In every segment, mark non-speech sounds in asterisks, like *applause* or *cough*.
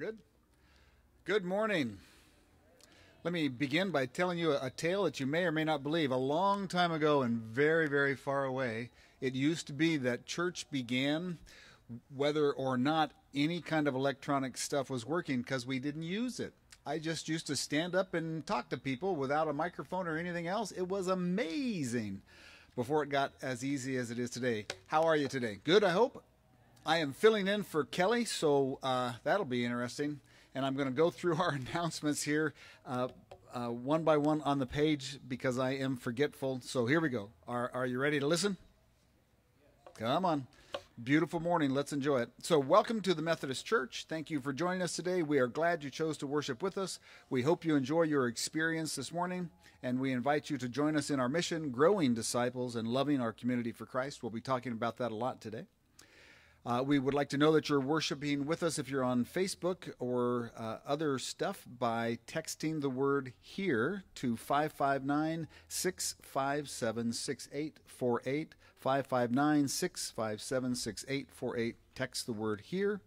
good? Good morning. Let me begin by telling you a, a, tale that you may or may not believe. A long time ago and very, very far away, it used to be that church began whether or not any kind of electronic stuff was working because we didn't use it. I just used to stand up and talk to people without a microphone or anything else. It was amazing before it got as easy as it is today. How are you today? Good, I hope. I am filling in for Kelly, so uh, that'll be interesting. And I'm going to go through *laughs* our announcements here uh, uh, one by one on the page because I am forgetful. So here we go. Are, are you ready to listen? Come on. Beautiful morning. Let's enjoy it. So, welcome to the Methodist Church. Thank you for joining us today. We are glad you chose to worship with us. We hope you enjoy your experience this morning, and we invite you to join us in our mission, growing disciples and loving our community for Christ. We'll be talking about that a lot today. Uh, we would like to know that you're worshiping with us if you're on Facebook or uh, other stuff by texting the word here to 559 657 6848. 559 657 6848. Text the word here.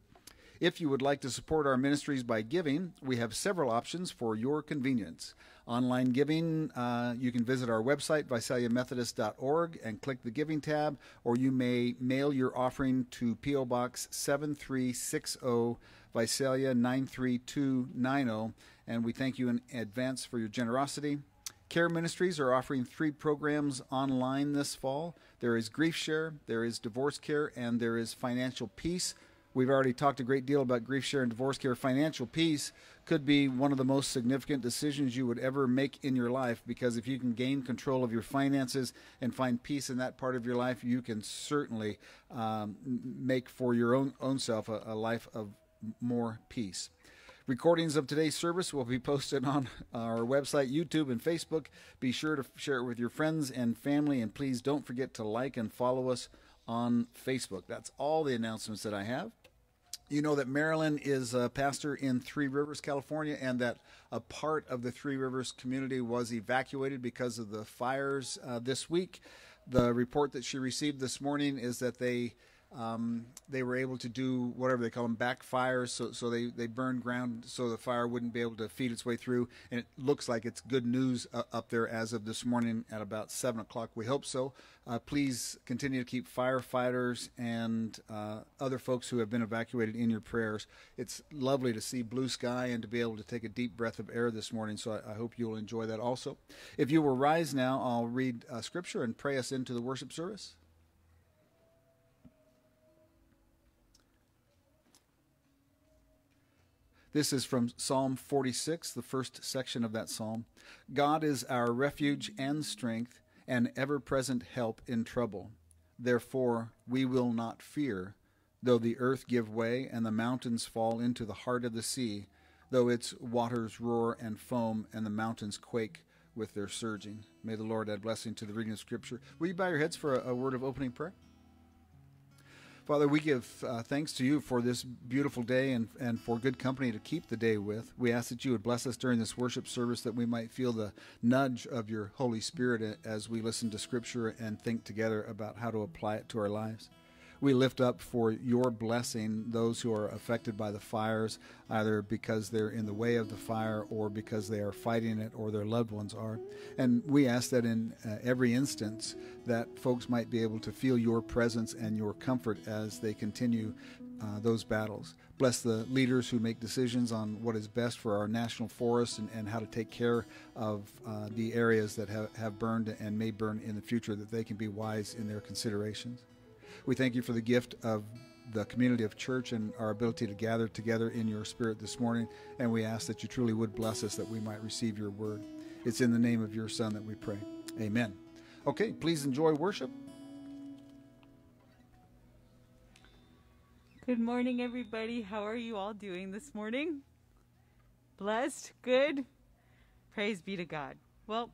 If you would like to support our ministries by giving, we have several options for your convenience. Online giving, uh, you can visit our website, visaliamethodist.org, and click the Giving tab, or you may mail your offering to P.O. Box 7360, Visalia 93290, and we thank you in advance for your generosity. Care Ministries are offering three programs online this fall. There is Grief Share, there is Divorce Care, and there is Financial Peace. We've already talked a great deal about grief share and divorce care. Financial peace could be one of the most significant decisions you would ever make in your life because if you can gain control of your finances and find peace in that part of your life, you can certainly um, make for your own, own self a, a life of more peace. Recordings of today's service will be *laughs* posted on our website, YouTube, and Facebook. Be sure to share it with your friends and family, and please don't forget to like and follow us on Facebook. That's all the announcements that I have. You know that Marilyn is a pastor in Three Rivers, California, and that a part of the Three Rivers community was evacuated because of the fires uh, this week. The report that she received this morning is that they um, they were able to do whatever they call them backfires, so so they they burned ground so the fire wouldn't be able to feed its way through. And it looks like it's good news uh, up there as of this morning at about seven o'clock. We hope so. Uh, please continue to keep firefighters and uh, other folks who have been evacuated in your prayers. It's lovely to see blue sky and to be able to take a deep breath of air this morning. So I, I hope you'll enjoy that also. If you will rise now, I'll read uh, scripture and pray us into the worship service. This is from Psalm 46, the first section of that psalm. God is our refuge and strength, and ever present help in trouble. Therefore, we will not fear, though the earth give way and the mountains fall into the heart of the sea, though its waters roar and foam and the mountains quake with their surging. May the Lord add blessing to the reading of Scripture. Will you bow your heads for a, a word of opening prayer? Father, we give uh, thanks to you for this beautiful day and, and for good company to keep the day with. We ask that you would bless us during this worship service that we might feel the nudge of your Holy Spirit as we listen to Scripture and think together about how to apply it to our lives. We lift up for your blessing those who are affected by the fires, either because they're in the way of the fire or because they are fighting it or their loved ones are. And we ask that in uh, every instance that folks might be able to feel your presence and your comfort as they continue uh, those battles. Bless the leaders who make decisions on what is best for our national forests and, and how to take care of uh, the areas that have, have burned and may burn in the future, that they can be wise in their considerations. We thank you for the gift of the community of church and our ability to gather together in your spirit this morning. And we ask that you truly would bless us that we might receive your word. It's in the name of your Son that we pray. Amen. Okay, please enjoy worship. Good morning, everybody. How are you all doing this morning? Blessed? Good? Praise be to God. Well,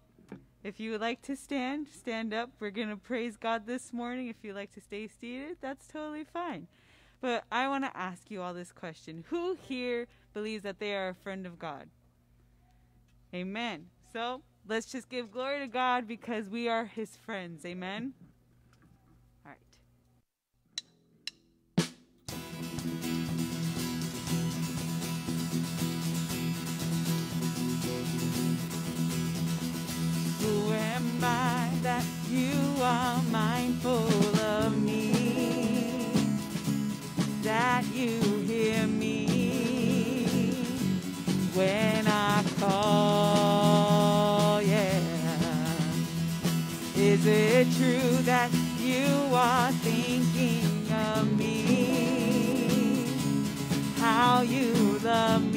if you would like to stand, stand up. We're going to praise God this morning. If you like to stay seated, that's totally fine. But I want to ask you all this question Who here believes that they are a friend of God? Amen. So let's just give glory to God because we are his friends. Amen. Who am I that you are mindful of me? That you hear me when I call, yeah. Is it true that you are thinking of me? How you love me.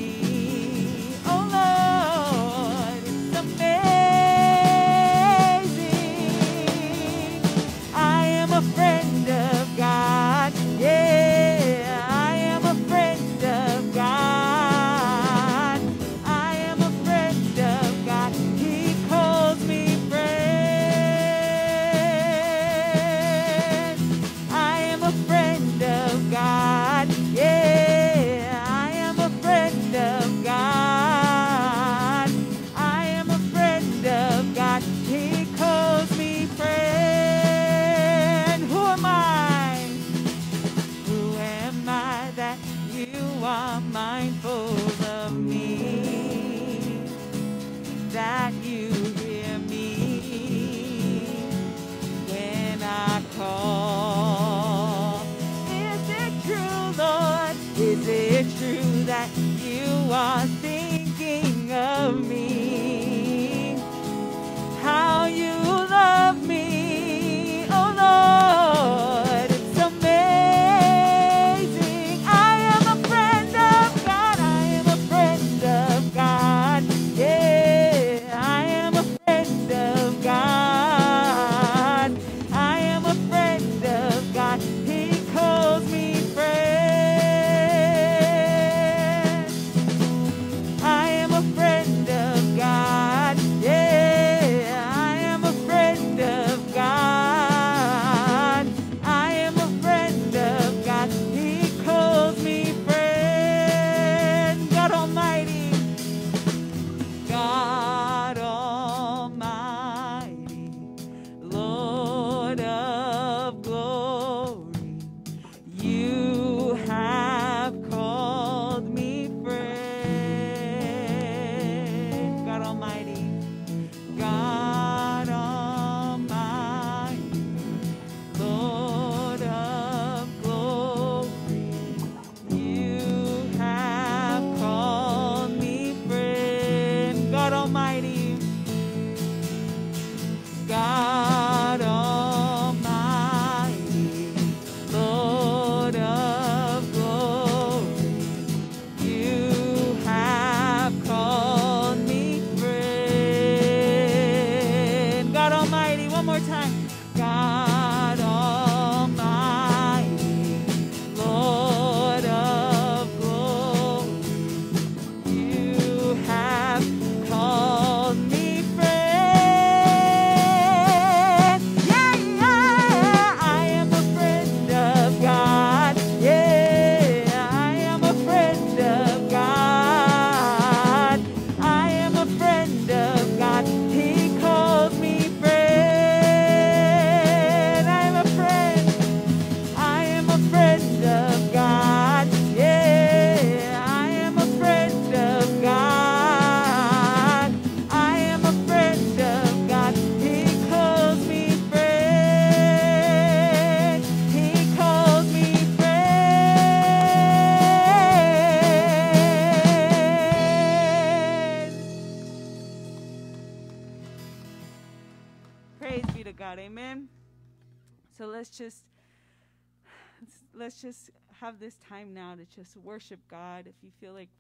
have this time now to just worship God. If you feel like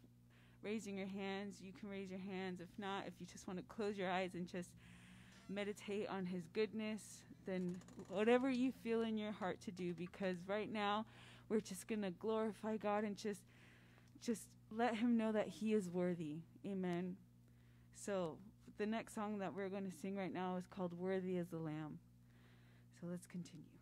raising your hands, you can raise your hands. If not, if you just want to close your eyes and just meditate on His goodness, then whatever you feel in your heart to do, because right now we're just going to glorify God and just just let him know that he is worthy. Amen. So, the next song that we're going to sing right now is called Worthy as the Lamb. So, let's continue.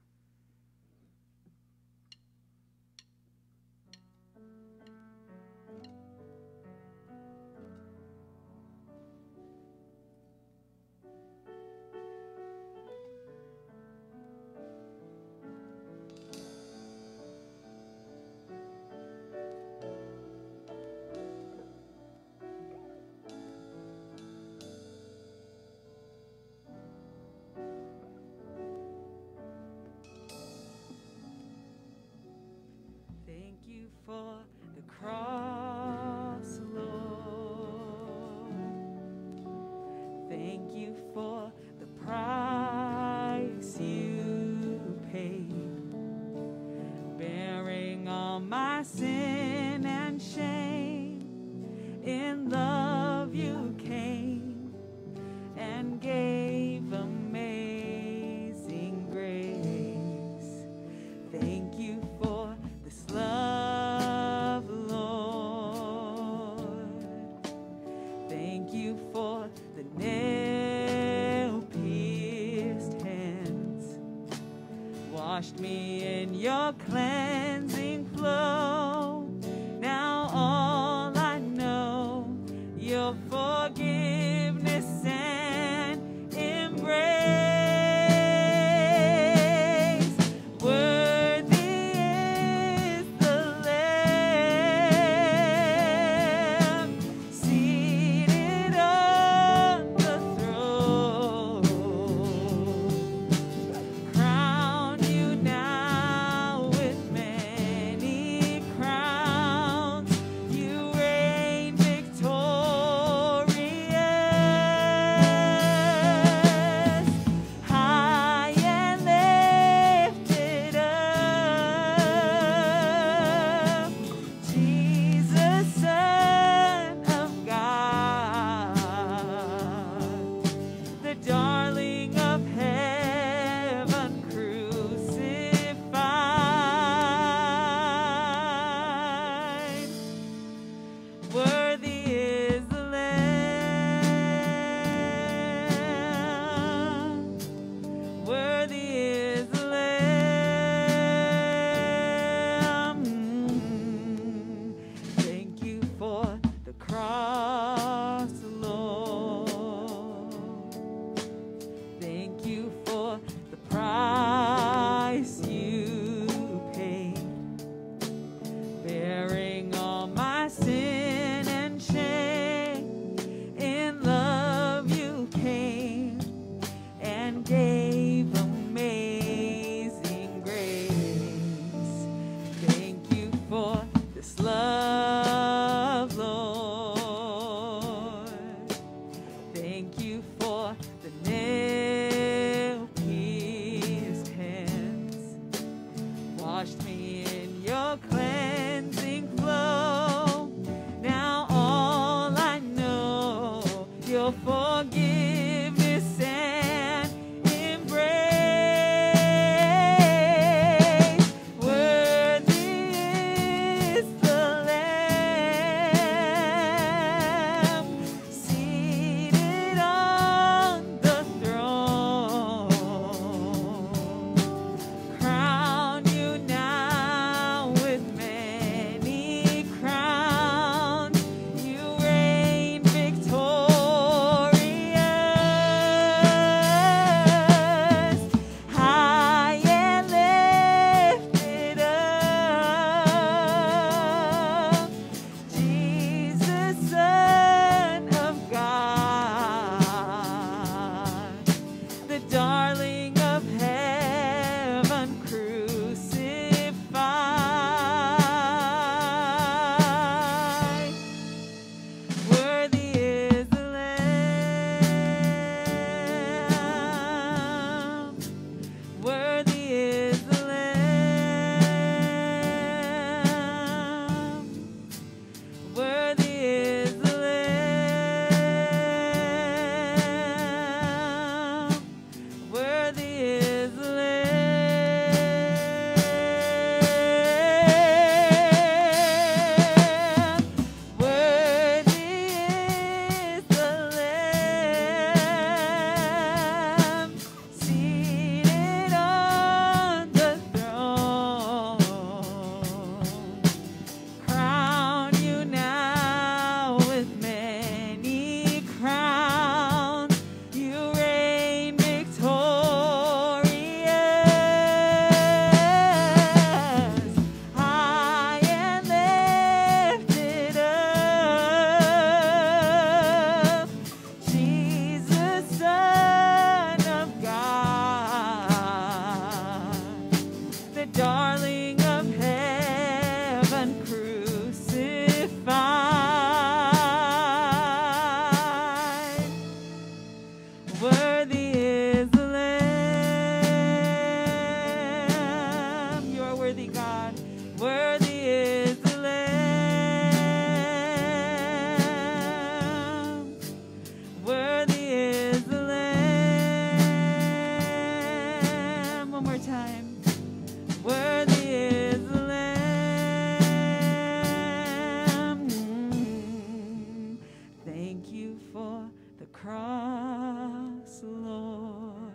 for the cross, Lord.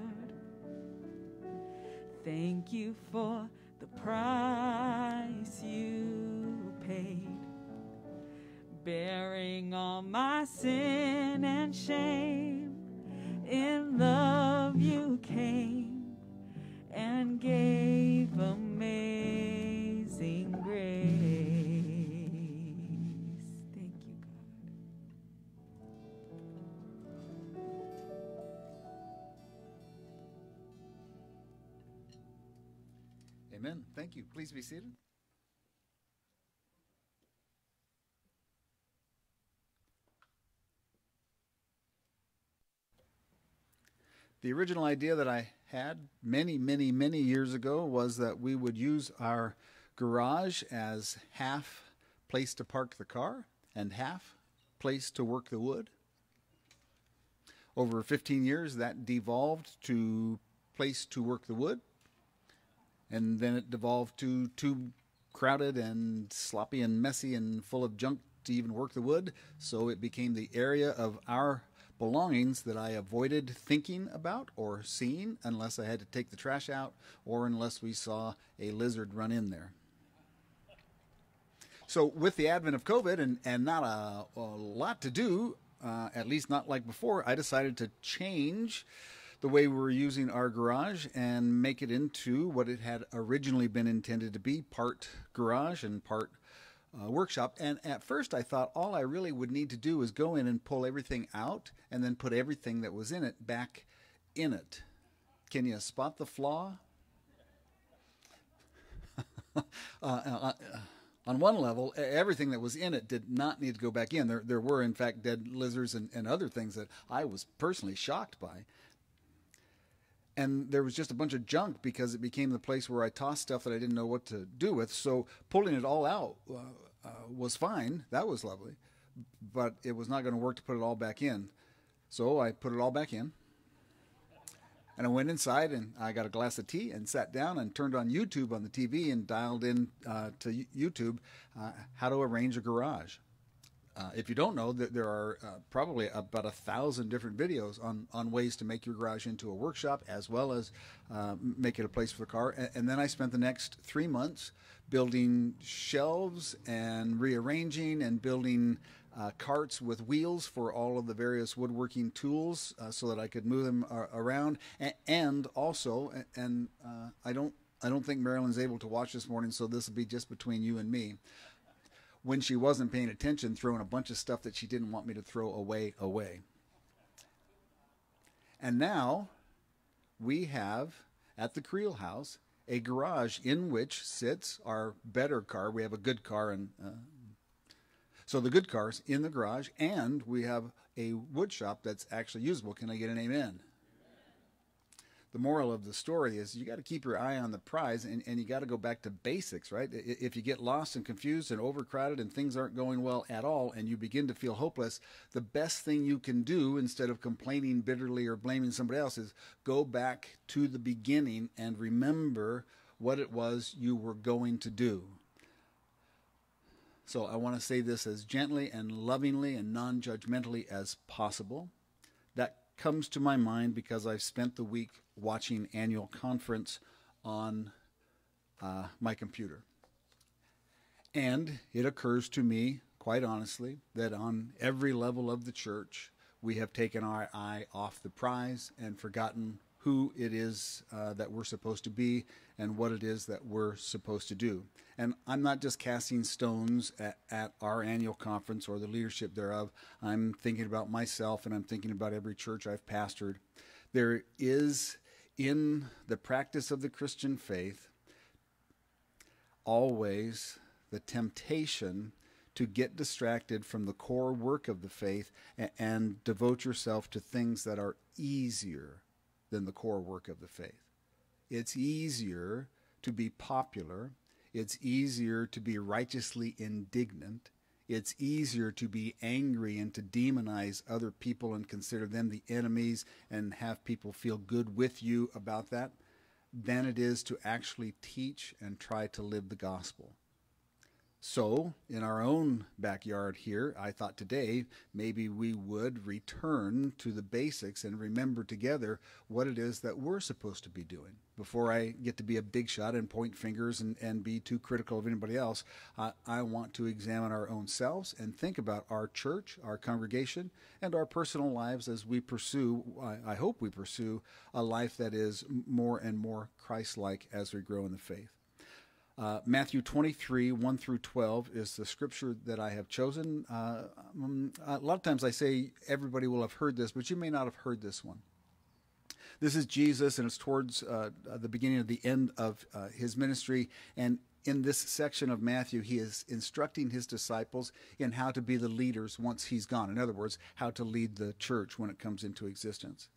Thank you for the price you paid, bearing all my sin and shame. In love you came and gave. Please be seated. The original idea that I had many, many, many years ago was that we would use our garage as half place to park the car and half place to work the wood. Over 15 years, that devolved to place to work the wood and then it devolved to too crowded and sloppy and messy and full of junk to even work the wood. So it became the area of our belongings that I avoided thinking about or seeing unless I had to take the trash out or unless we saw a lizard run in there. So, with the advent of COVID and, and not a, a lot to do, uh, at least not like before, I decided to change the way we were using our garage and make it into what it had originally been intended to be part garage and part uh, workshop. And at first, I thought all I really would need to do is go in and pull everything out and then put everything that was in it back in it. Can you spot the flaw? *laughs* uh, uh, on one level, everything that was in it did not need to go back in. There, there were, in fact, dead lizards and, and other things that I was personally shocked by and there was just a bunch of junk because it became the place where I tossed stuff that I didn't know what to do with. So pulling it all out uh, uh, was fine. That was lovely, but it was not going to work to put it all back in. So I put it all back in. And I went inside and I got a glass of tea and sat down and turned on YouTube on the TV and dialed in uh, to YouTube uh, how to arrange a garage. Uh, if you don't know, that there are uh, probably about a thousand different videos on, on ways to make your garage into a workshop as well as uh, make it a place for the car. And, then I spent the next three months building shelves and rearranging and building uh, carts with wheels for all of the various woodworking tools uh, so that I could move them uh, around. And, and also, and I don't I don't think Marilyn's able to watch this morning, so this will be just between you and me when she wasn't paying attention, throwing a bunch of stuff that she didn't want me to throw away away. And now we have at the Creel House a garage in which sits our better car. We have a good car, and uh, so the good car's in the garage, and we have a wood shop that's actually usable. Can I get an amen? The moral of the story is you got to keep your eye on the prize and, and you got to go back to basics, right? If you get lost and confused and overcrowded and things aren't going well at all and you begin to feel hopeless, the best thing you can do instead of complaining bitterly or blaming somebody else is go back to the beginning and remember what it was you were going to do. So I want to say this as gently and lovingly and non judgmentally as possible. That comes to my mind because I've spent the week watching annual conference on uh, my computer. And it occurs to me, quite honestly, that on every level of the church, we have taken our eye off the prize and forgotten who it is uh, that we're supposed to be and what it is that we're supposed to do. And I'm not just casting stones at, at, our annual conference or the leadership thereof. I'm thinking about myself and I'm thinking about every church I've pastored. There is in the practice of the Christian faith always the temptation to get distracted from the core work of the faith and, and, devote yourself to things that are easier than the core work of the faith. It's easier to be popular, it's easier to be righteously indignant, it's easier to be angry and to demonize other people and consider them the enemies and have people feel good with you about that than it is to actually teach and try to live the gospel. So, in our own backyard here, I thought today maybe we would return to the basics and remember together what it is that we're supposed to be doing. Before I get to be a big shot and point fingers and, and be too critical of anybody else, uh, I want to examine our own selves and think about our church, our congregation, and our personal lives as we pursue, I, I hope we pursue, a life that is more and more Christ like as we grow in the faith. Uh, Matthew 23, 1 through 12 is the scripture that I have chosen. Uh, um, a lot of times I say everybody will have heard this, but you may not have heard this one. This is Jesus, and it's towards uh, the beginning of the end of uh, his ministry. And in this section of Matthew, he is instructing his disciples in how to be the leaders once he's gone. In other words, how to lead the church when it comes into existence.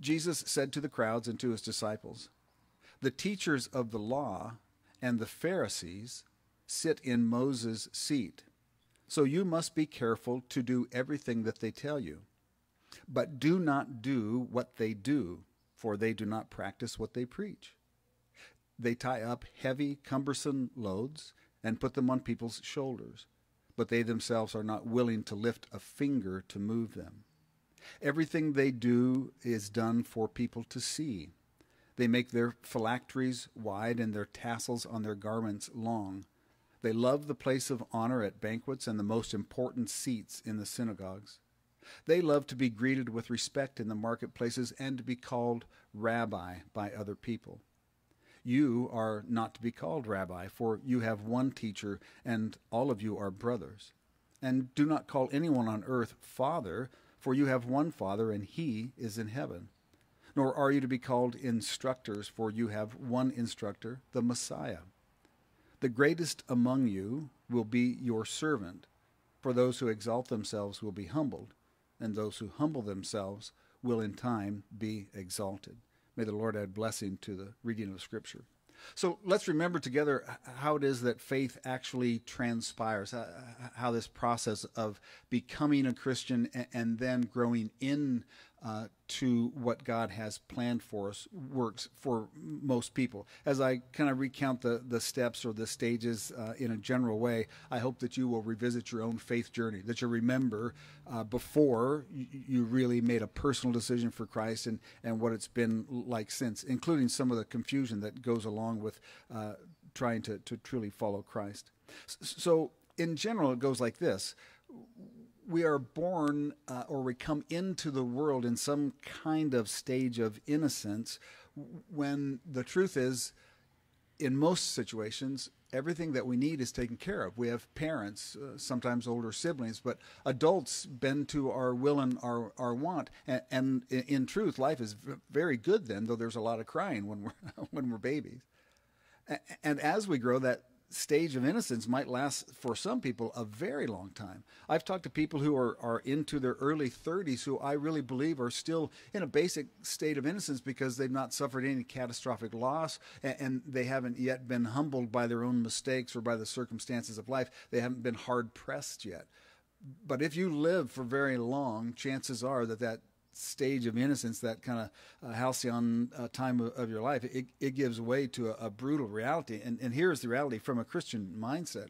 Jesus said to the crowds and to his disciples, The teachers of the law and the Pharisees sit in Moses' seat. So you must be careful to do everything that they tell you. But do not do what they do, for they do not practice what they preach. They tie up heavy, cumbersome loads and put them on people's shoulders, but they themselves are not willing to lift a finger to move them. Everything they do is done for people to see. They make their phylacteries wide and their tassels on their garments long. They love the place of honor at banquets and the most important seats in the synagogues. They love to be greeted with respect in the marketplaces and to be called rabbi by other people. You are not to be called rabbi, for you have one teacher, and all of you are brothers. And do not call anyone on earth father, for you have one Father, and he is in heaven nor are you to be called instructors, for you have one instructor, the Messiah. The greatest among you will be your servant, for those who exalt themselves will be humbled, and those who humble themselves will in time be exalted. May the Lord add blessing to the reading of Scripture. So let's remember together how it is that faith actually transpires, how this process of becoming a Christian and then growing in uh, to what God has planned for us works for most people. As I kind of recount the, the steps or the stages uh, in a general way, I hope that you will revisit your own faith journey, that you remember uh, before you, you, really made a personal decision for Christ and, and what it's been like since, including some of the confusion that goes along with uh, trying to, to truly follow Christ. So, in general, it goes like this we are born uh, or we come into the world in some kind of stage of innocence when the truth is in most situations everything that we need is taken care of. We have parents uh, sometimes older siblings but adults bend to our will and our, our want. And, and in truth life is very good then though there's a lot of crying when we're *laughs* when we're babies. And as we grow that stage of innocence might last for some people a very long time. I've talked to people who are, are into their early 30s who I really believe are still in a basic state of innocence because they've not suffered any catastrophic loss and, and they haven't yet been humbled by their own mistakes or by the circumstances of life. They haven't been hard pressed yet. But if you live for very long, chances are that that stage of innocence, that kind of uh, halcyon uh, time of, of, your life, it, it gives way to a, a brutal reality. And, and here's the reality from a Christian mindset.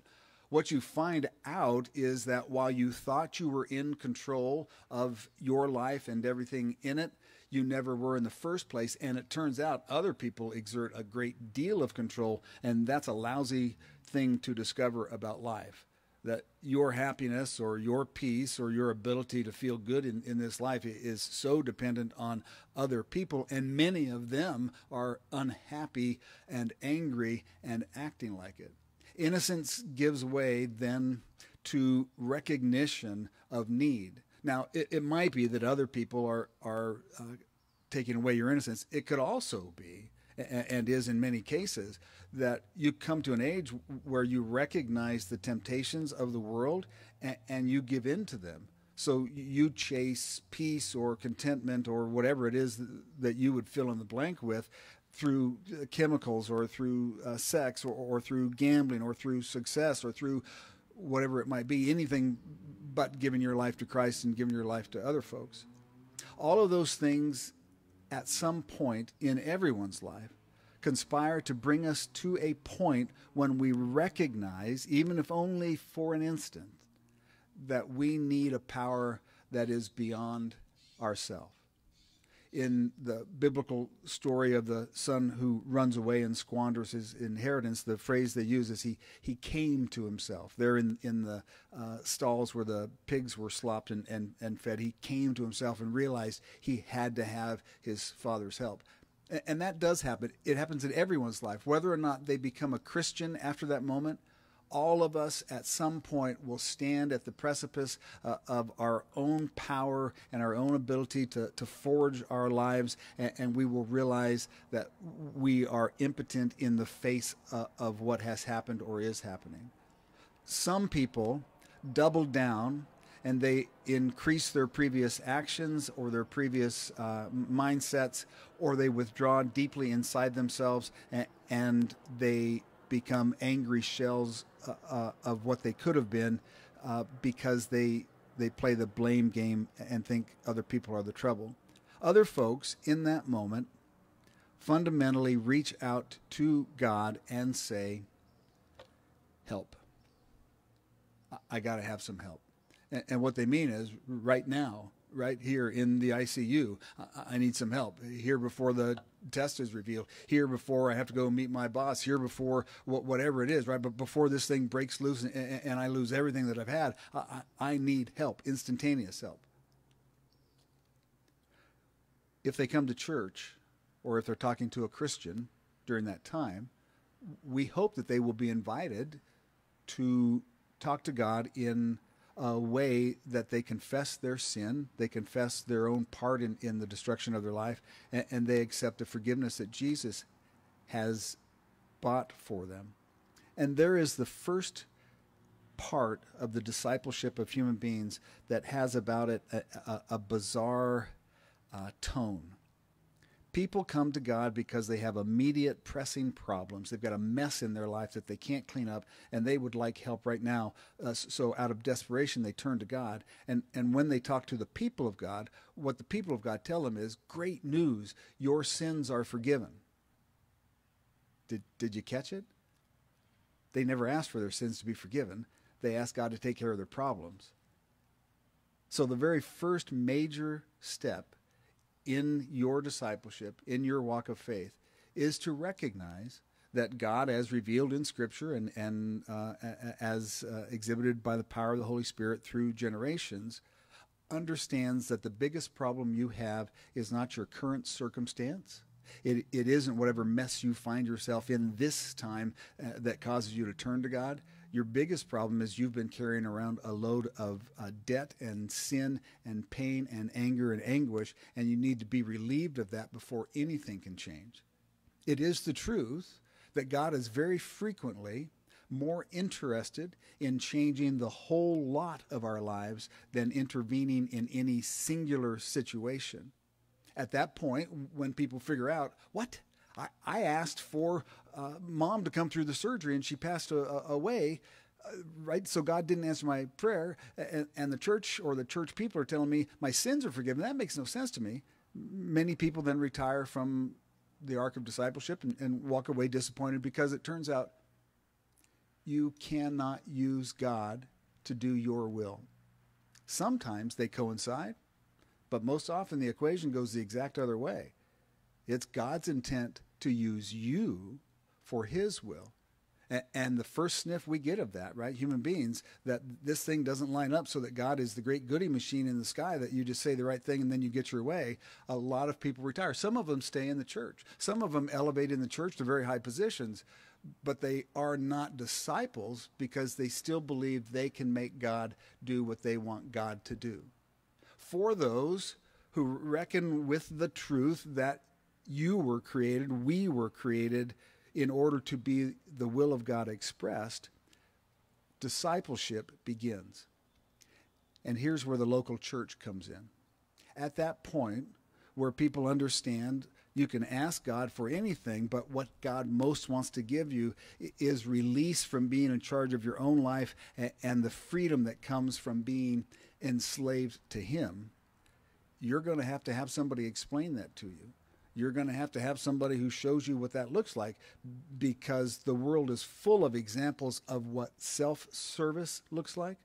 What you find out is that while you thought you were in control of your life and everything in it, you never were in the first place. And it turns out other people exert a great deal of control, and that's a lousy thing to discover about life that your happiness or your peace or your ability to feel good in, in this life is so dependent on other people, and many of them are unhappy and angry and acting like it. Innocence gives way then to recognition of need. Now, it, it might be that other people are, are uh, taking away your innocence. It could also be and is in many cases, that you come to an age where you recognize the temptations of the world and, you give in to them. So you chase peace or contentment or whatever it is that you would fill in the blank with through uh, chemicals or through uh, sex or, or through gambling or through success or through whatever it might be, anything but giving your life to Christ and giving your life to other folks. All of those things at some point in everyone's life conspire to bring us to a point when we recognize, even if only for an instant, that we need a power that is beyond ourselves in the biblical story of the son who runs away and squanders his inheritance, the phrase they use is he, he came to himself. There in, in the uh, stalls where the pigs were slopped and, and, and fed, he came to himself and realized he had to have his father's help. And, and that does happen. It happens in everyone's life. Whether or not they become a Christian after that moment all of us at some point will stand at the precipice uh, of our own power and our own ability to, to forge our lives, and, and we will realize that we are impotent in the face uh, of what has happened or is happening. Some people double down and they increase their previous actions or their previous uh, mindsets, or they withdraw deeply inside themselves and, and they become angry shells uh, uh, of what they could have been uh, because they they play the blame game and think other people are the trouble. Other folks in that moment fundamentally reach out to God and say, "Help! I got to have some help." And, and what they mean is, right now, right here in the ICU. I need some help here before the test is revealed, here before I have to go meet my boss, here before whatever it is, right? But before this thing breaks loose and, I lose everything that I've had, I need help, instantaneous help. If they come to church or if they're talking to a Christian during that time, we hope that they will be invited to talk to God in a way that they confess their sin, they confess their own part in, in the destruction of their life, and, and they accept the forgiveness that Jesus has bought for them. And there is the first part of the discipleship of human beings that has about it a, a, a bizarre uh, tone. People come to God because they have immediate pressing problems. They've got a mess in their life that they can't clean up, and they would like help right now. Uh, so, out of desperation, they turn to God. And, and when they talk to the people of God, what the people of God tell them is great news your sins are forgiven. Did, did you catch it? They never asked for their sins to be forgiven, they asked God to take care of their problems. So, the very first major step in your discipleship, in your walk of faith, is to recognize that God, as revealed in Scripture and, and uh, as uh, exhibited by the power of the Holy Spirit through generations, understands that the biggest problem you have is not your current circumstance. It, it isn't whatever mess you find yourself in this time uh, that causes you to turn to God your biggest problem is you've been carrying around a load of uh, debt and sin and pain and anger and anguish, and you need to be relieved of that before anything can change. It is the truth that God is very frequently more interested in changing the whole lot of our lives than intervening in any singular situation. At that point, when people figure out, what? I, I asked for uh, mom to come through the surgery and she passed a, a, away. Uh, right? So God didn't answer my prayer, and, and, the church or the church people are telling me my sins are forgiven. That makes no sense to me. Many people then retire from the arc of discipleship and, and walk away disappointed because it turns out you cannot use God to do your will. Sometimes they coincide, but most often the equation goes the exact other way. It's God's intent to use you for His will. And the first sniff we get of that, right, human beings, that this thing doesn't line up so that God is the great goody machine in the sky that you just say the right thing and then you get your way, a lot of people retire. Some of them stay in the church. Some of them elevate in the church to very high positions, but they are not disciples because they still believe they can make God do what they want God to do. For those who reckon with the truth that you were created, we were created in order to be the will of God expressed, discipleship begins. And here's where the local church comes in. At that point, where people understand you can ask God for anything, but what God most wants to give you is release from being in charge of your own life and the freedom that comes from being enslaved to Him. You're going to have to have somebody explain that to you you're going to have to have somebody who shows you what that looks like because the world is full of examples of what self service looks like,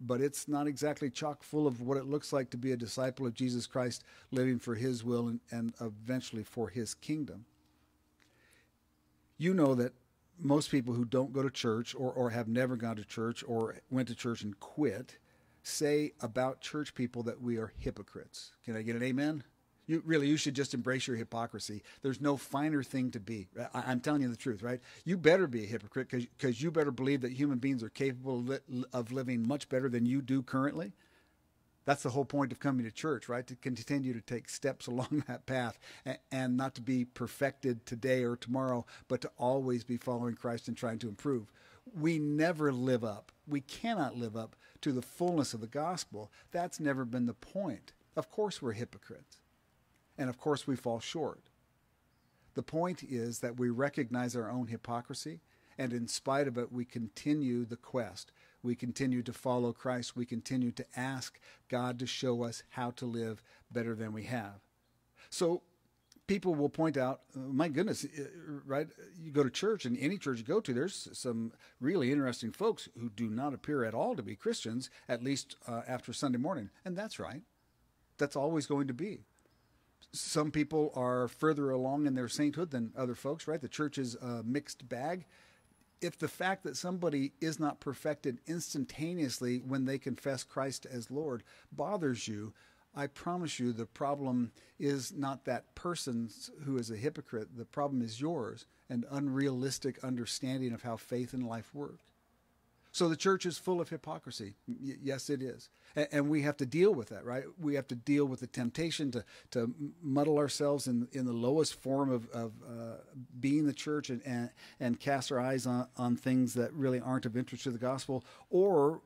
but it's not exactly chock full of what it looks like to be a disciple of Jesus Christ living for his will and, and eventually for his kingdom. You know that most people who don't go to church or, or have never gone to church or went to church and quit say about church people that we are hypocrites. Can I get an amen? You really, you should just embrace your hypocrisy. There's no finer thing to be. I, am telling you the truth, right? You better be a hypocrite because you better believe that human beings are capable of, li- of living much better than you do currently. That's the whole point of coming to church, right? To continue to take steps *laughs* along that path and, and not to be perfected today or tomorrow, but to always be following Christ and trying to improve. We never live up. We cannot live up to the fullness of the gospel. That's never been the point. Of course, we're hypocrites. And of course, we fall short. The point is that we recognize our own hypocrisy, and in spite of it, we continue the quest. We continue to follow Christ. We continue to ask God to show us how to live better than we have. So, people will point out, uh, my goodness, uh, right? You go to church, and any church you go to, there's some really interesting folks who do not appear at all to be Christians, at least uh, after Sunday morning. And that's right. That's always going to be some people are further along in their sainthood than other folks, right? The church is a mixed bag. If the fact that somebody is not perfected instantaneously when they confess Christ as Lord bothers you, I promise you the problem is not that person who is a hypocrite. The problem is yours and unrealistic understanding of how faith and life work. So the church is full of hypocrisy. Y- yes, it is. And, and, we have to deal with that, right? We have to deal with the temptation to, to muddle ourselves in, in the lowest form of, of uh, being the church and, and, and cast our eyes on, on things that really aren't of interest to the gospel. Or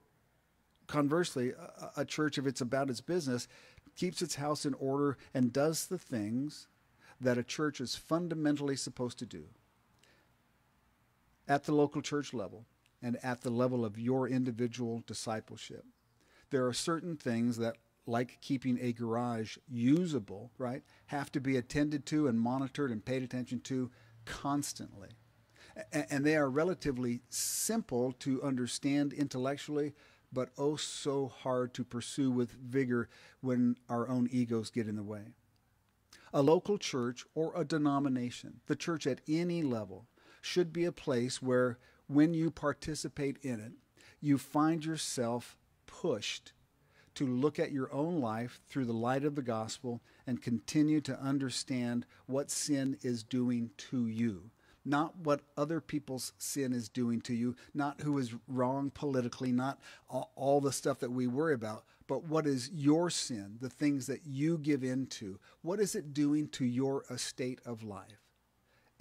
conversely, a, a church, if it's about its business, keeps its house in order and does the things that a church is fundamentally supposed to do at the local church level and at the level of your individual discipleship. There are certain things that, like keeping a garage usable, right, have to be attended to and monitored and paid attention to constantly. And they are relatively simple to understand intellectually, but oh so hard to pursue with vigor when our own egos get in the way. A local church or a denomination, the church at any level, should be a place where when you participate in it, you find yourself pushed to look at your own life through the light of the gospel and continue to understand what sin is doing to you. Not what other people's sin is doing to you, not who is wrong politically, not all the stuff that we worry about, but what is your sin, the things that you give into? What is it doing to your estate of life?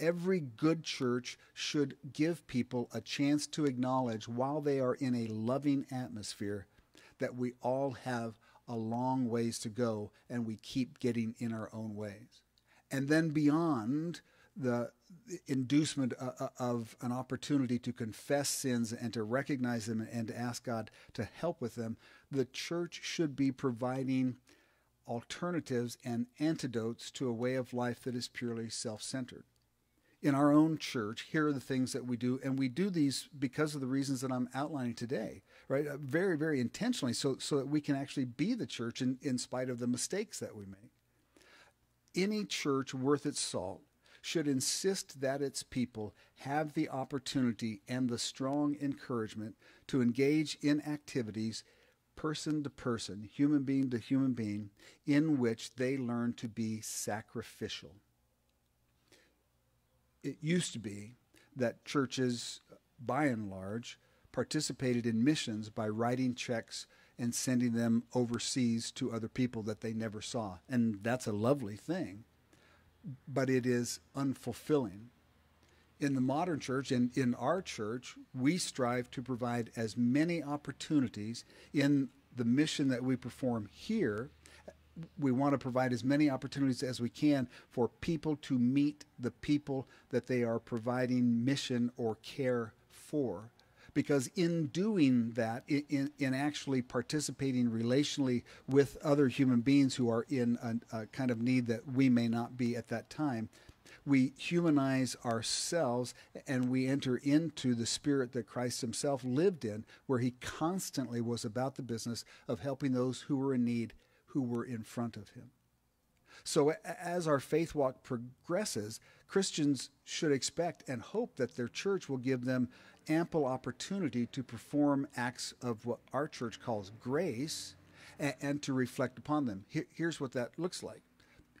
Every good church should give people a chance to acknowledge while they are in a loving atmosphere that we all have a long ways to go and we keep getting in our own ways. And then beyond the inducement uh, uh, of an opportunity to confess sins and to recognize them and to ask God to help with them, the church should be providing alternatives and antidotes to a way of life that is purely self centered in our own church, here are the things that we do, and we do these because of the reasons that I'm outlining today, right? Uh, very, very intentionally, so so that we can actually be the church in, in spite of the mistakes that we make. Any church worth its salt should insist that its people have the opportunity and the strong encouragement to engage in activities person to person, human being to human being, in which they learn to be sacrificial it used to be that churches, by and large, participated in missions by writing checks and sending them overseas to other people that they never saw. And that's a lovely thing, but it is unfulfilling. In the modern church and in our church, we strive to provide as many opportunities in the mission that we perform here we want to provide as many opportunities as we can for people to meet the people that they are providing mission or care for. Because in doing that, in, in actually participating relationally with other human beings who are in a, a kind of need that we may not be at that time, we humanize ourselves and we enter into the spirit that Christ himself lived in, where he constantly was about the business of helping those who were in need, who were in front of him. So, as our faith walk progresses, Christians should expect and hope that their church will give them ample opportunity to perform acts of what our church calls grace and, and to reflect upon them. Here, here's what that looks like.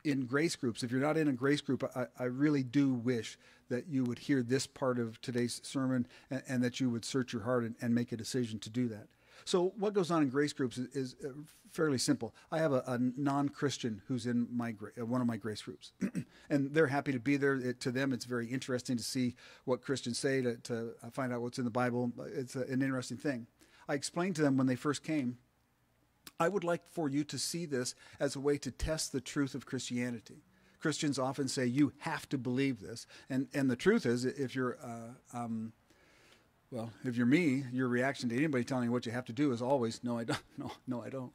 In grace groups, if you're not in a grace group, I, I really do wish that you would hear this part of today's sermon and, and that you would search your heart and, and make a decision to do that. So what goes on in grace groups is, is uh, fairly simple. I have a, a non-Christian who's in my uh, one of my grace groups, *clears throat* and they're happy to be there. It, to them, it's very interesting to see what Christians say to, to find out what's in the Bible. It's a, an interesting thing. I explained to them when they first came. I would like for you to see this as a way to test the truth of Christianity. Christians often say you have to believe this, and and the truth is, if you're uh, um, well, if you're me, your reaction to anybody telling you what you have to do is always, no, I don't. *laughs* No, no, I don't.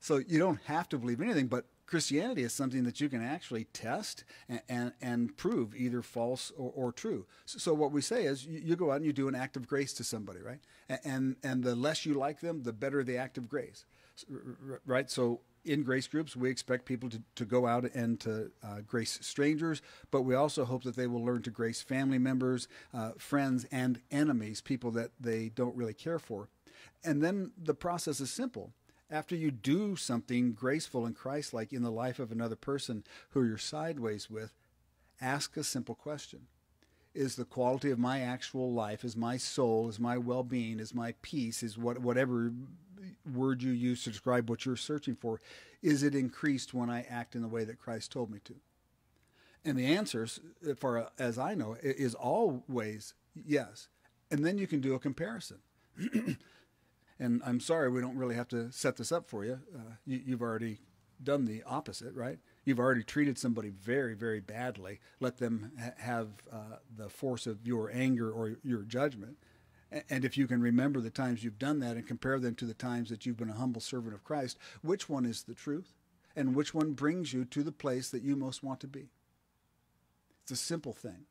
So you don't have to believe anything, but Christianity is something that you can actually test and, and, and prove either false or, or true. So, so, what we say is you, you, go out and you do an act of grace to somebody, right? And, and the less you like them, the better the act of grace, right? So in grace groups, we expect people to, to go out and to uh, grace strangers, but we also hope that they will learn to grace family members, uh, friends, and enemies, people that they don't really care for. And then the process is simple. After you do something graceful and Christ like in the life of another person who you're sideways with, ask a simple question Is the quality of my actual life, is my soul, is my well being, is my peace, is what, whatever word you use to describe what you're searching for, is it increased when I act in the way that Christ told me to? And the answer, as far as I know, is always yes. And then you can do a comparison. *clears throat* and I'm sorry we don't really have to set this up for you. Uh, you you've already done the opposite, right? You've already treated somebody very, very badly. Let them ha- have uh, the force of your anger or your judgment. And if you can remember the times you've done that and compare them to the times that you've been a humble servant of Christ, which one is the truth? And which one brings you to the place that you most want to be? It's a simple thing.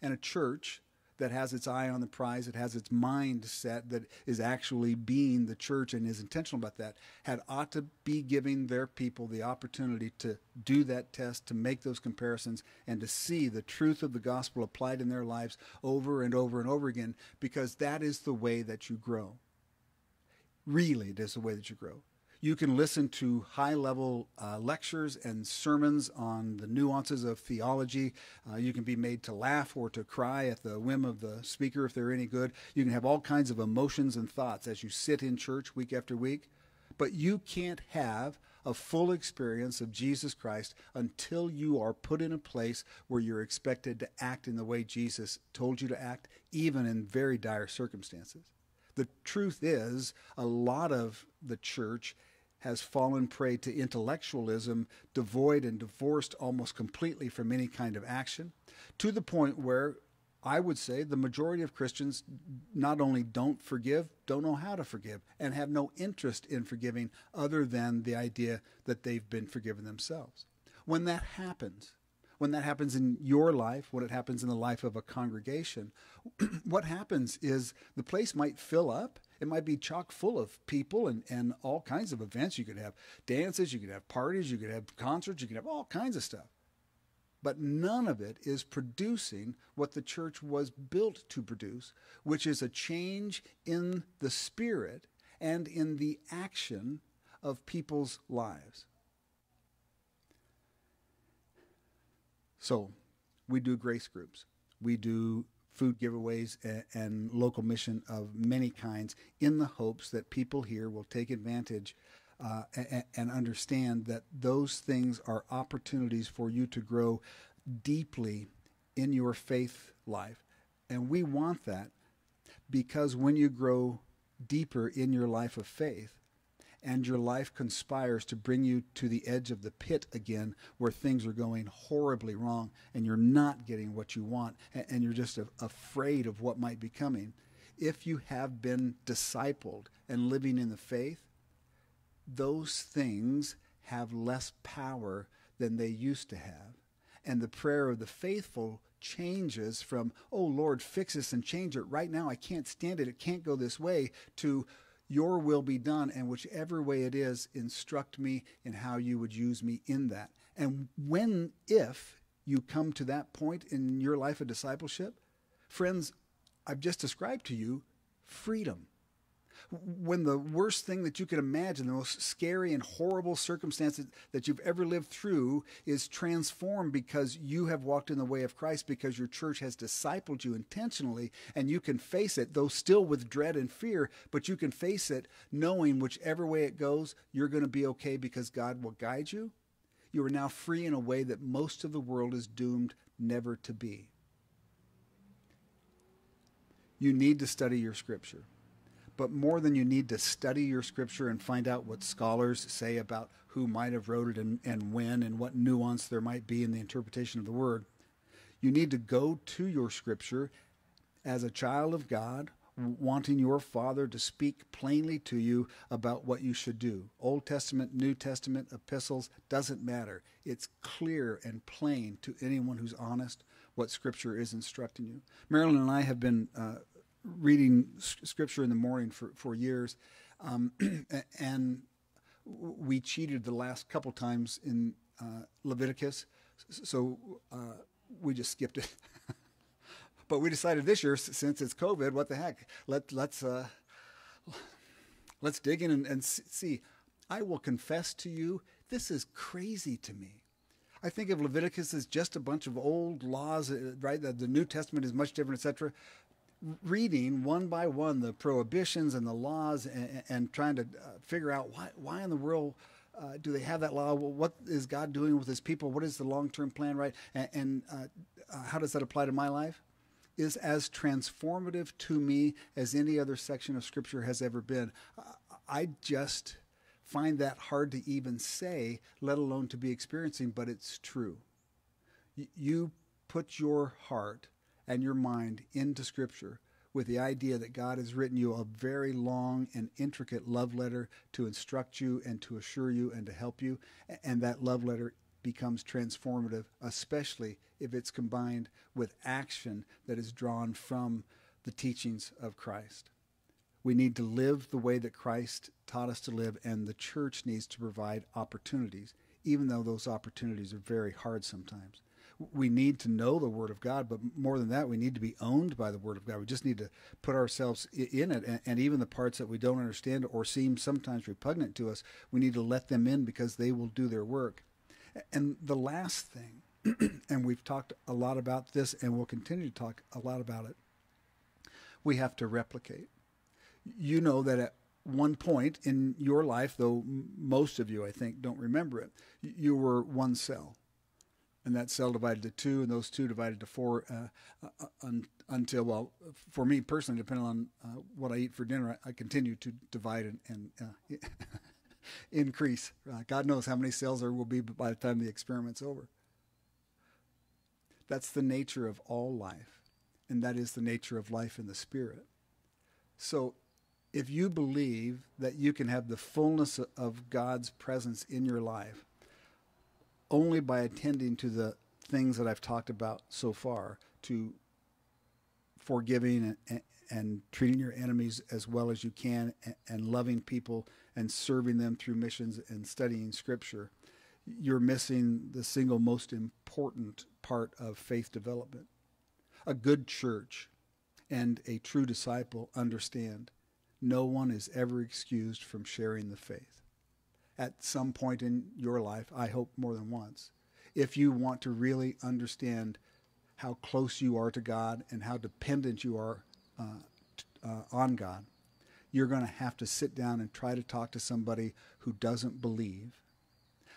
And a church that has its eye on the prize, it has its mind set that is actually being the church and is intentional about that, had ought to be giving their people the opportunity to do that test, to make those comparisons, and to see the truth of the gospel applied in their lives over and over and over again, because that is the way that you grow. Really, it is the way that you grow. You can listen to high level uh, lectures and sermons on the nuances of theology. Uh, you can be made to laugh or to cry at the whim of the speaker if they're any good. You can have all kinds of emotions and thoughts as you sit in church week after week. But you can't have a full experience of Jesus Christ until you are put in a place where you're expected to act in the way Jesus told you to act, even in very dire circumstances. The truth is, a lot of the church has fallen prey to intellectualism, devoid and divorced almost completely from any kind of action, to the point where I would say the majority of Christians not only don't forgive, don't know how to forgive, and have no interest in forgiving other than the idea that they've been forgiven themselves. When that happens, when that happens in your life, when it happens in the life of a congregation, *clears throat* what happens is the place might fill up it might be chock full of people and, and all kinds of events. You could have dances, you could have parties, you could have concerts, you could have all kinds of stuff. But none of it is producing what the church was built to produce, which is a change in the spirit and in the action of people's lives. So, we do grace groups. We do food giveaways and, and local mission of many kinds in the hopes that people here will take advantage uh, and, and understand that those things are opportunities for you to grow deeply in your faith life. And we want that because when you grow deeper in your life of faith, and your life conspires to bring you to the edge of the pit again where things are going horribly wrong and you're not getting what you want and you're just afraid of what might be coming, if you have been discipled and living in the faith, those things have less power than they used to have. And the prayer of the faithful changes from, oh Lord, fix this and change it right now. I can't stand it. It can't go this way, to your will be done. And whichever way it is, instruct me in how you would use me in that. And when, if you come to that point in your life of discipleship, friends, I've just described to you freedom when the worst thing that you can imagine, the most scary and horrible circumstances that you've ever lived through, is transformed because you have walked in the way of Christ, because your church has discipled you intentionally, and you can face it, though still with dread and fear, but you can face it knowing whichever way it goes, you're going to be okay because God will guide you. You are now free in a way that most of the world is doomed never to be. You need to study your scripture but more than you need to study your scripture and find out what scholars say about who might have wrote it and, and when and what nuance there might be in the interpretation of the word, you need to go to your scripture as a child of God, wanting your Father to speak plainly to you about what you should do. Old Testament, New Testament, epistles, doesn't matter. It's clear and plain to anyone who's honest what Scripture is instructing you. Marilyn and I have been uh, reading scripture in the morning for, for years. Um, *clears throat* and we cheated the last couple times in uh, Leviticus. So uh, we just skipped it. *laughs* but we decided this year, since it's COVID, what the heck? Let, let's, uh, let's dig in and, and see. I will confess to you, this is crazy to me. I think of Leviticus as just a bunch of old laws, uh, right? The, the New Testament is much different, etc reading one by one the prohibitions and the laws and, and trying to uh, figure out why, why in the world uh, do they have that law? Well, what is God doing with his people? What is the long term plan, right? And, and uh, uh, how does that apply to my life? Is as transformative to me as any other section of Scripture has ever been. I just find that hard to even say, let alone to be experiencing, but it's true. You put your heart and your mind into Scripture with the idea that God has written you a very long and intricate love letter to instruct you and to assure you and to help you. And that love letter becomes transformative, especially if it's combined with action that is drawn from the teachings of Christ. We need to live the way that Christ taught us to live, and the church needs to provide opportunities, even though those opportunities are very hard sometimes we need to know the Word of God, but more than that, we need to be owned by the Word of God. We just need to put ourselves in it, and, and even the parts that we don't understand or seem sometimes repugnant to us, we need to let them in because they will do their work. And the last thing, *clears throat* and we've talked a lot about this, and we'll continue to talk a lot about it, we have to replicate. You know that at one point in your life, though most of you, I think, don't remember it, you were one cell and that cell divided to two, and those two divided to four uh, uh, un, until, well, for me personally, depending on uh, what I eat for dinner, I, I continue to divide and, and uh, *laughs* increase. Uh, God knows how many cells there will be by the time the experiment's over. That's the nature of all life, and that is the nature of life in the Spirit. So, if you believe that you can have the fullness of God's presence in your life, only by attending to the things that I've talked about so far, to forgiving and, and, treating your enemies as well as you can, and, and loving people and serving them through missions and studying Scripture, you're missing the single most important part of faith development. A good church and a true disciple understand no one is ever excused from sharing the faith at some point in your life, I hope more than once, if you want to really understand how close you are to God and how dependent you are uh, uh, on God, you're going to have to sit down and try to talk to somebody who doesn't believe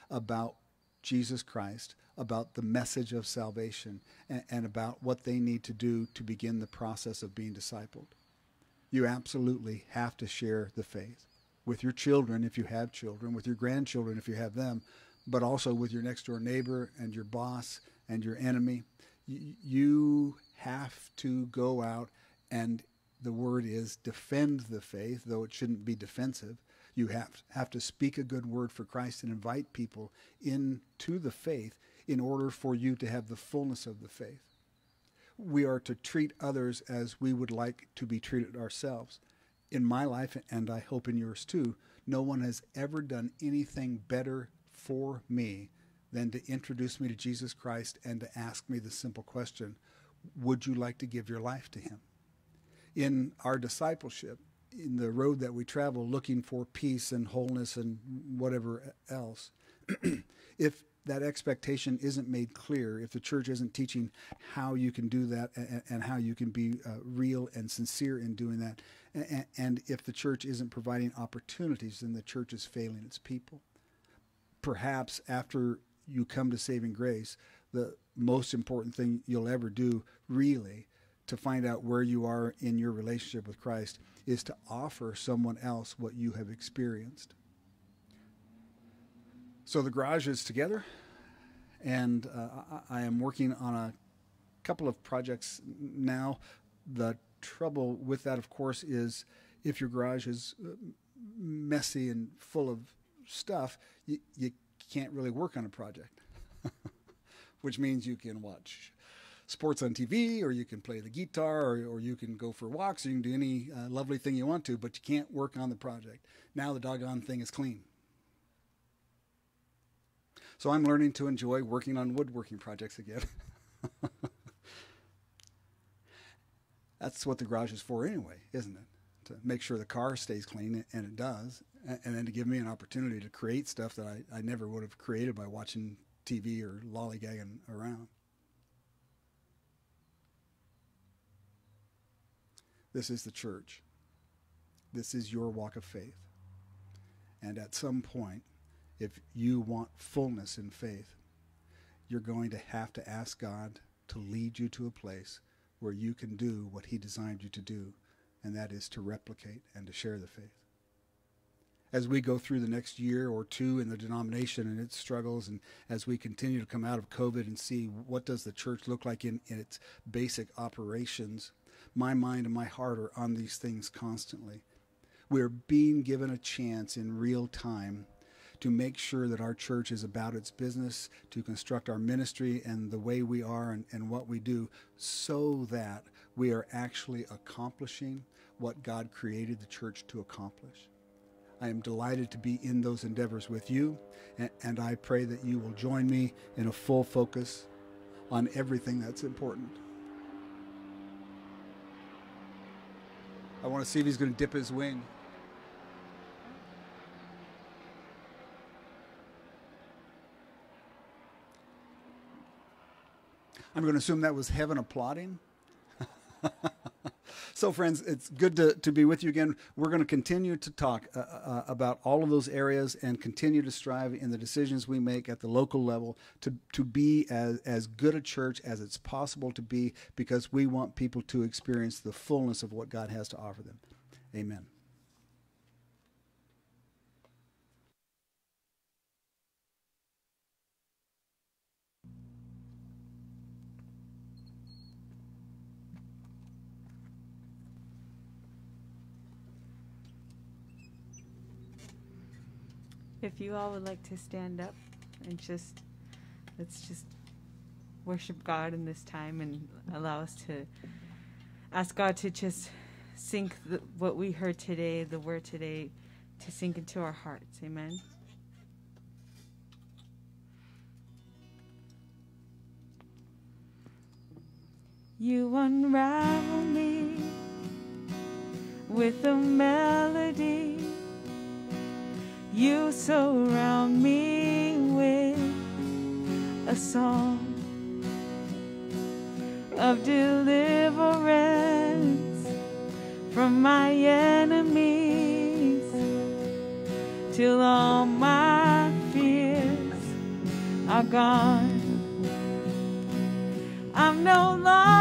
about Jesus Christ, about the message of salvation, and, and about what they need to do to begin the process of being discipled. You absolutely have to share the faith with your children if you have children, with your grandchildren if you have them, but also with your next door neighbor and your boss and your enemy. You have to go out and the word is defend the faith, though it shouldn't be defensive. You have, have to speak a good word for Christ and invite people into the faith in order for you to have the fullness of the faith. We are to treat others as we would like to be treated ourselves. In my life, and I hope in yours too, no one has ever done anything better for me than to introduce me to Jesus Christ and to ask me the simple question Would you like to give your life to Him? In our discipleship, in the road that we travel looking for peace and wholeness and whatever else, *clears throat* if that expectation isn't made clear, if the church isn't teaching how you can do that and, how you can be uh, real and sincere in doing that, and, if the church isn't providing opportunities, then the church is failing its people. Perhaps after you come to saving grace, the most important thing you'll ever do, really, to find out where you are in your relationship with Christ, is to offer someone else what you have experienced. So the garage is together, and uh, I am working on a couple of projects now. The trouble with that, of course, is if your garage is uh, messy and full of stuff, you, you can't really work on a project, *laughs* which means you can watch sports on TV, or you can play the guitar, or, or you can go for walks, or you can do any uh, lovely thing you want to, but you can't work on the project. Now the doggone thing is clean. So I'm learning to enjoy working on woodworking projects again. *laughs* That's what the garage is for anyway, isn't it? To make sure the car stays clean, and it does, and then to give me an opportunity to create stuff that I, I never would have created by watching TV or lollygagging around. This is the church. This is your walk of faith. And at some point, if you want fullness in faith, you're going to have to ask God to lead you to a place where you can do what He designed you to do, and that is to replicate and to share the faith. As we go through the next year or two in the denomination and its struggles, and as we continue to come out of COVID and see what does the church look like in, in its basic operations, my mind and my heart are on these things constantly. We're being given a chance in real time to make sure that our church is about its business, to construct our ministry and the way we are and, and what we do, so that we are actually accomplishing what God created the church to accomplish. I am delighted to be in those endeavors with you, and, and I pray that you will join me in a full focus on everything that's important. I want to see if he's going to dip his wing. I'm going to assume that was heaven applauding. *laughs* so, friends, it's good to, to be with you again. We're going to continue to talk uh, uh, about all of those areas and continue to strive in the decisions we make at the local level to, to be as, as good a church as it's possible to be because we want people to experience the fullness of what God has to offer them. Amen. If you all would like to stand up and just, let's just worship God in this time and allow us to ask God to just sink the, what we heard today, the word today, to sink into our hearts. Amen. You unravel me with a melody you surround me with a song of deliverance from my enemies till all my fears are gone. I'm no longer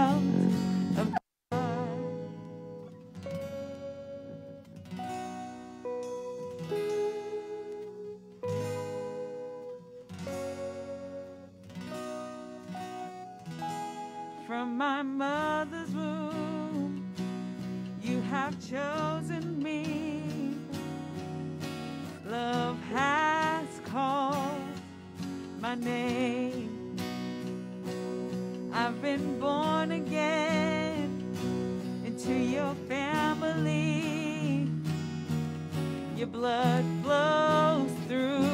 My name. I've been born again into your family. Your blood flows through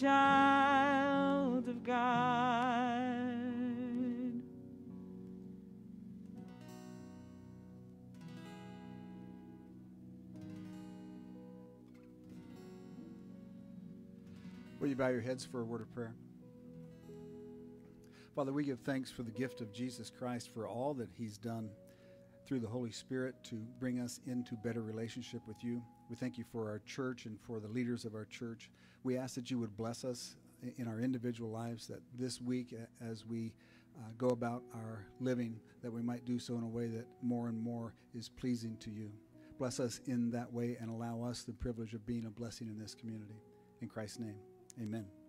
child of God. Will you bow your heads for a word of prayer? Father, we give thanks for the gift of Jesus Christ for all that He's done through the Holy Spirit to bring us into better relationship with you. We thank you for our church and for the leaders of our church. We ask that you would bless us in our individual lives, that this week, as we uh, go about our living, that we might do so in a way that more and more is pleasing to you. Bless us in that way and allow us the privilege of being a blessing in this community. In Christ's name, amen.